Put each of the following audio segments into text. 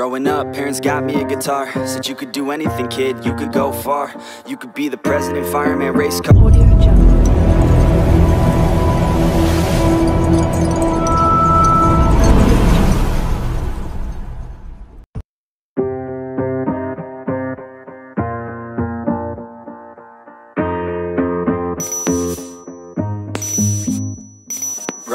Growing up, parents got me a guitar. Said you could do anything, kid, you could go far. You could be the president, fireman, race car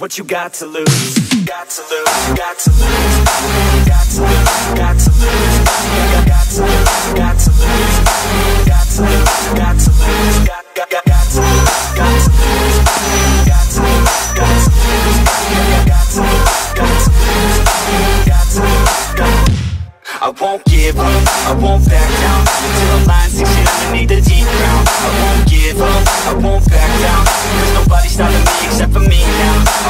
what you got to lose Got to lose, got to lose Got to lose, got to lose Got to lose, got to lose Got to lose, got to lose Got, got, got, got to lose, got to lose Got to lose, got to lose Got to lose, got to lose Got to lose, I won't give up, I won't back down Until the line sinks in underneath the deep ground I won't give up, I won't back down Cause nobody's stopping me except for me now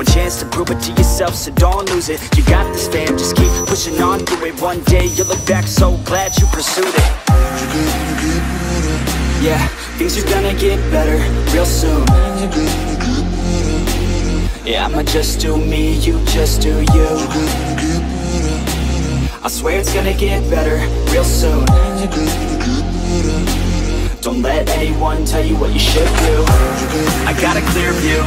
One chance to prove it to yourself, so don't lose it. You got this fam, just keep pushing on through it. One day you'll look back so glad you pursued it. Yeah, things are gonna get better real soon. Yeah, I'ma just do me, you just do you. I swear it's gonna get better real soon. Don't let anyone tell you what you should do. I got a clear view